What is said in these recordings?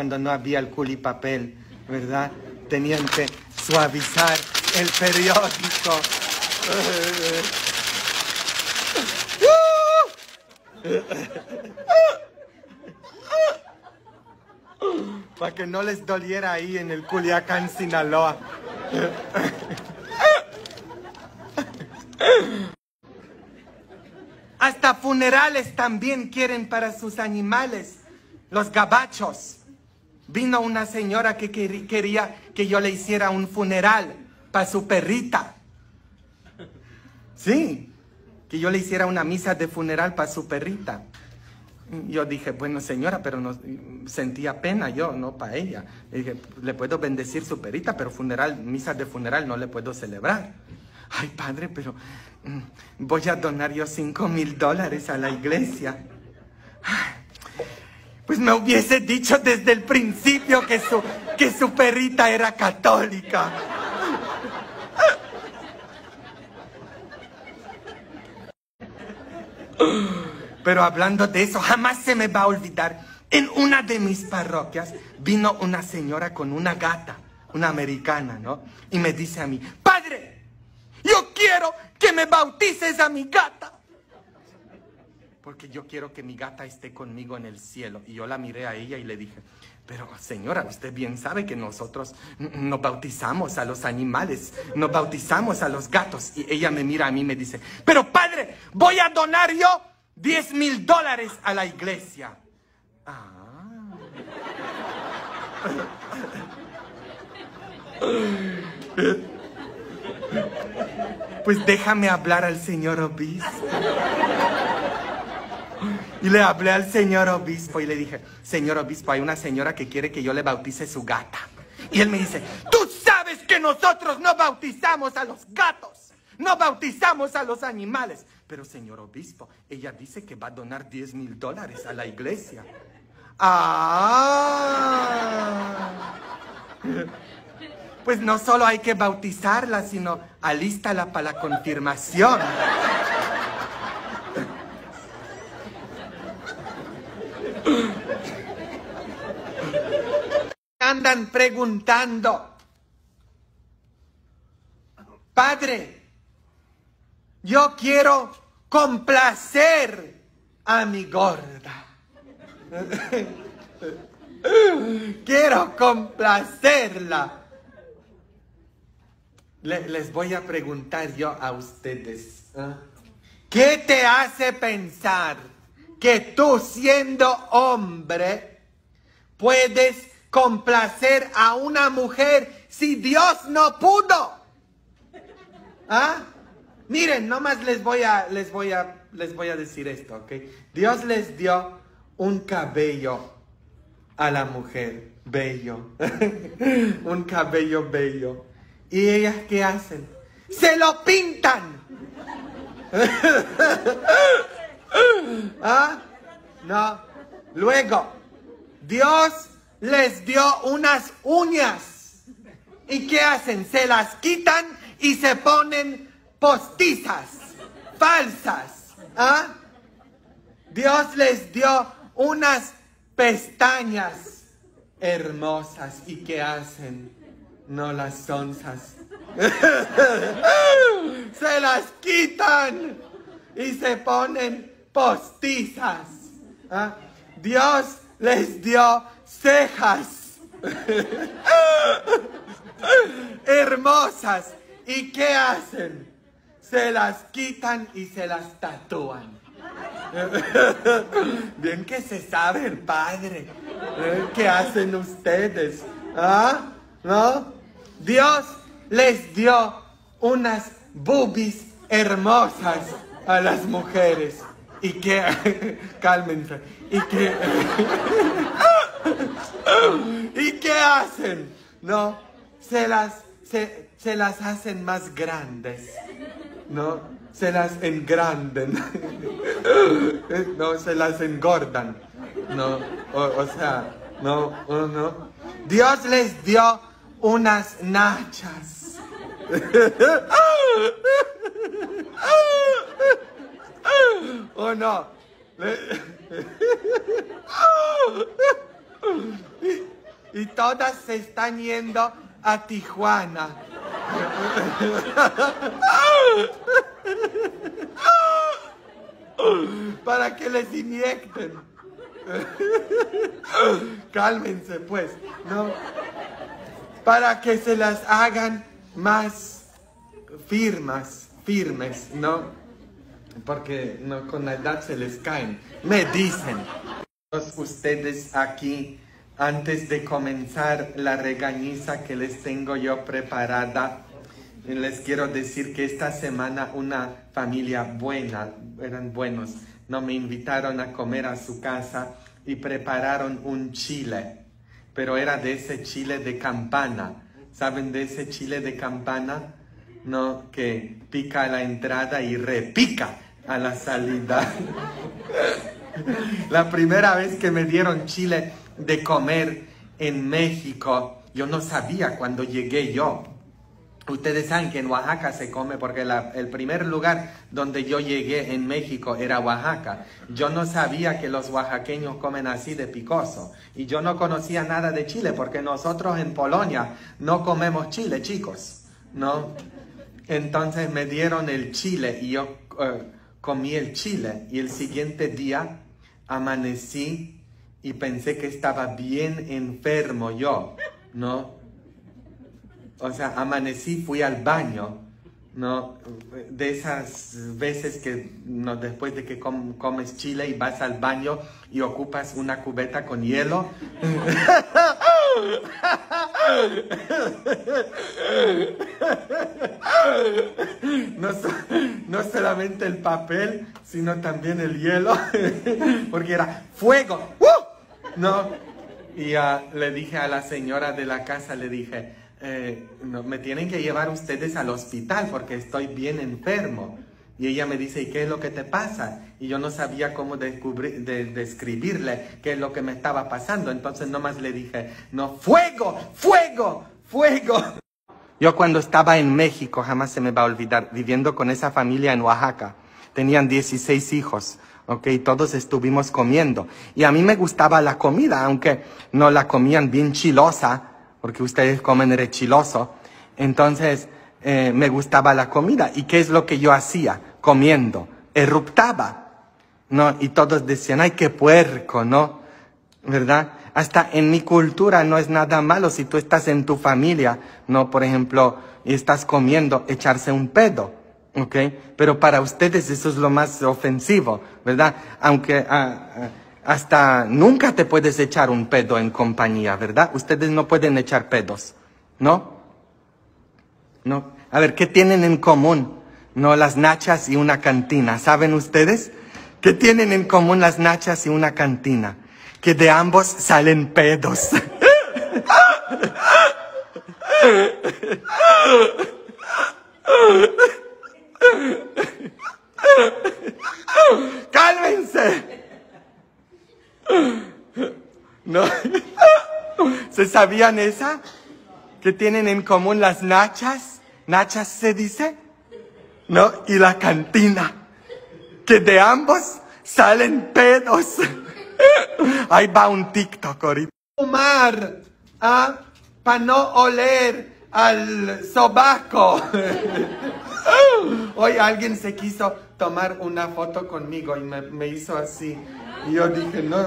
cuando no había el culipapel, ¿verdad? Tenían que suavizar el periódico. Para que no les doliera ahí en el Culiacán, Sinaloa. Hasta funerales también quieren para sus animales. Los gabachos. Vino una señora que quería que yo le hiciera un funeral para su perrita. Sí, que yo le hiciera una misa de funeral para su perrita. Yo dije, bueno señora, pero no, sentía pena yo, no para ella. Le dije, le puedo bendecir su perrita, pero funeral, misa de funeral no le puedo celebrar. Ay padre, pero mm, voy a donar yo cinco mil dólares a la iglesia. Pues me hubiese dicho desde el principio que su, que su perrita era católica. Pero hablando de eso, jamás se me va a olvidar. En una de mis parroquias vino una señora con una gata, una americana, ¿no? Y me dice a mí, padre, yo quiero que me bautices a mi gata. Porque yo quiero que mi gata esté conmigo en el cielo. Y yo la miré a ella y le dije, pero señora, usted bien sabe que nosotros no bautizamos a los animales, no bautizamos a los gatos. Y ella me mira a mí y me dice, pero padre, voy a donar yo 10 mil dólares a la iglesia. Ah. Pues déjame hablar al señor obispo. Y le hablé al señor obispo y le dije, señor obispo, hay una señora que quiere que yo le bautice su gata. Y él me dice, tú sabes que nosotros no bautizamos a los gatos, no bautizamos a los animales. Pero señor obispo, ella dice que va a donar 10 mil dólares a la iglesia. Ah. Pues no solo hay que bautizarla, sino alístala para la confirmación. Andan preguntando, Padre, yo quiero complacer a mi gorda. quiero complacerla. les voy a preguntar yo a ustedes. ¿ah? ¿Qué te hace pensar que tú siendo hombre puedes complacer a una mujer si Dios no pudo. ¿Ah? Miren, nomás les voy a, les voy a, les voy a decir esto, ¿ok? Dios les dio un cabello a la mujer, bello, un cabello bello. ¿Y ellas qué hacen? Se lo pintan. ¿Ah? No. Luego, Dios les dio unas uñas. ¿Y qué hacen? Se las quitan y se ponen postizas, falsas. ¿Ah? Dios les dio unas pestañas hermosas. ¿Y qué hacen? No las sonzas. se las quitan y se ponen postizas. ¿Ah? Dios les dio cejas hermosas. ¿Y qué hacen? Se las quitan y se las tatúan. Bien que se sabe el padre. ¿Eh? ¿Qué hacen ustedes? ¿Ah? ¿No? Dios les dio unas boobies hermosas a las mujeres. ¿Y qué? Cálmense. ¿Y qué? ¿Y qué hacen? No, se las, se, se las hacen más grandes. ¿No? Se las engranden. No, se las engordan. No, o, sea, no, no. Dios les dio unas nachas. ¿O no? y todas se están yendo a Tijuana. Para que les inyecten. Cálmense pues, ¿no? Para que se las hagan más firmas, firmes, ¿no? Porque con la edad se les caen. Me dicen. Ustedes aquí, antes de comenzar la regañiza que les tengo yo preparada, les quiero decir que esta semana una familia buena, eran buenos, no me invitaron a comer a su casa y prepararon un chile, pero era de ese chile de campana. ¿Saben de ese chile de campana? No, que pica a la entrada y repica a la salida. la primera vez que me dieron chile de comer en México, yo no sabía cuando llegué yo. Ustedes saben que en Oaxaca se come porque el primer lugar donde yo llegué en México era Oaxaca. Yo no sabía que los oaxaqueños comen así de picoso. Y yo no conocía nada de Chile porque nosotros en Polonia no comemos chile, chicos. ¿No? Entonces me dieron el chile y yo eh, comí el chile. Y el siguiente día amanecí y pensé que estaba bien enfermo yo. ¿No? o sea, amanecí, fui al baño, ¿no? De esas veces que después de que comes chile y vas al baño y ocupas una cubeta con hielo. No, no, solamente el papel, sino también el hielo, porque era fuego, ¿no? Y le dije a la señora de la casa, le dije, eh, me tienen que llevar ustedes al hospital porque estoy bien enfermo. Y ella me dice, ¿y qué es lo que te pasa? Y yo no sabía cómo descubrir, describirle qué es lo que me estaba pasando. Entonces nomás le dije, no, fuego, fuego, fuego. Yo cuando estaba en México, jamás se me va a olvidar, viviendo con esa familia en Oaxaca, tenían 16 hijos. ¿ok? Todos estuvimos comiendo. Y a mí me gustaba la comida, aunque no la comían bien chilosa, porque ustedes comen rechiloso. Entonces, eh, me gustaba la comida. ¿Y qué es lo que yo hacía? Comiendo. Eruptaba. ¿No? Y todos decían, ay, qué puerco, ¿no? ¿Verdad? Hasta en mi cultura no es nada malo si tú estás en tu familia, ¿no? Por ejemplo, y estás comiendo, echarse un pedo. ¿Ok? Pero para ustedes eso es lo más ofensivo, ¿verdad? Aunque, ah, ah, hasta nunca te puedes echar un pedo en compañía, ¿verdad? Ustedes no pueden echar pedos, ¿no? No. A ver, ¿qué tienen en común? No, las nachas y una cantina. ¿Saben ustedes? ¿Qué tienen en común las nachas y una cantina? Que de ambos salen pedos. ¡Cálmense! ¿No? ¿Se sabían esa? ¿Que tienen en común las nachas? ¿Nachas se dice? ¿No? Y la cantina. Que de ambos salen pedos. Ahí va un TikTok ahorita. Fumar, ¿ah? Para no oler al sobaco. Hoy alguien se quiso tomar una foto conmigo y me, me hizo así. Y yo dije, no,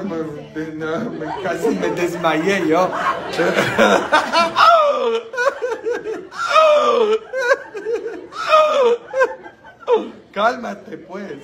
casi me desmayé yo. Cálmate pues.